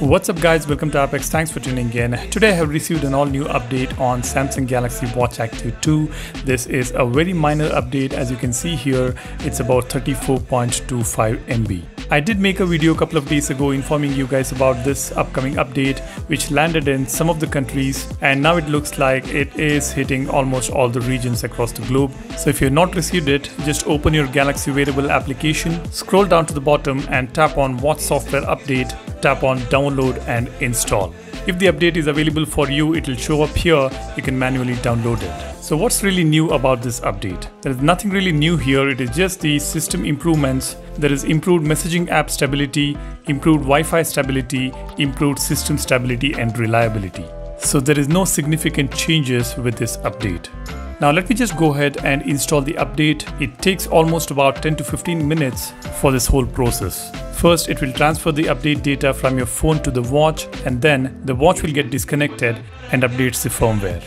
What's up guys, welcome to AppX, thanks for tuning in. Today I have received an all new update on Samsung Galaxy Watch Active 2. This is a very minor update as you can see here, it's about 34.25 MB. I did make a video a couple of days ago informing you guys about this upcoming update which landed in some of the countries and now it looks like it is hitting almost all the regions across the globe. So if you've not received it, just open your Galaxy wearable application, scroll down to the bottom and tap on watch software update, tap on download and install. If the update is available for you, it will show up here. You can manually download it. So what's really new about this update? There is nothing really new here. It is just the system improvements. There is improved messaging app stability, improved Wi-Fi stability, improved system stability and reliability. So there is no significant changes with this update. Now let me just go ahead and install the update. It takes almost about 10 to 15 minutes for this whole process. First, it will transfer the update data from your phone to the watch and then the watch will get disconnected and updates the firmware.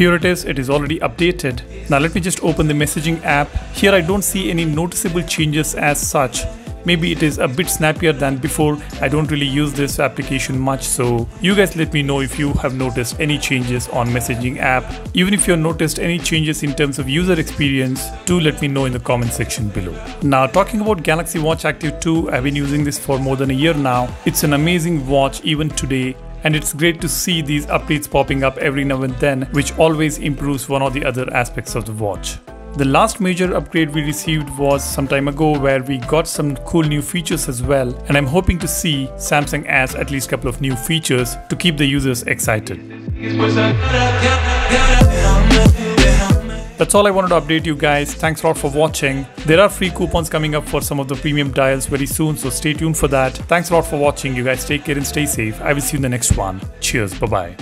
Here it is, it is already updated. Now let me just open the messaging app. Here I don't see any noticeable changes as such. Maybe it is a bit snappier than before. I don't really use this application much so you guys let me know if you have noticed any changes on messaging app. Even if you have noticed any changes in terms of user experience, do let me know in the comment section below. Now talking about Galaxy Watch Active 2, I've been using this for more than a year now. It's an amazing watch even today and it's great to see these updates popping up every now and then which always improves one or the other aspects of the watch. The last major upgrade we received was some time ago where we got some cool new features as well and I'm hoping to see Samsung adds at least a couple of new features to keep the users excited. That's all I wanted to update you guys. Thanks a lot for watching. There are free coupons coming up for some of the premium dials very soon, so stay tuned for that. Thanks a lot for watching. You guys take care and stay safe. I will see you in the next one. Cheers. Bye bye.